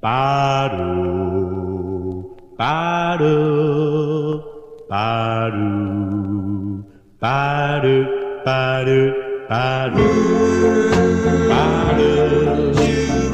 Baru, baru, baru, baru, baru, baru, baru, baru.